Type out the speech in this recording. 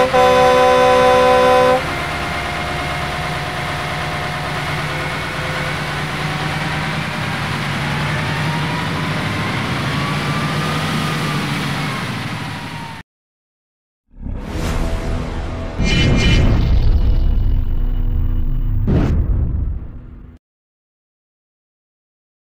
Música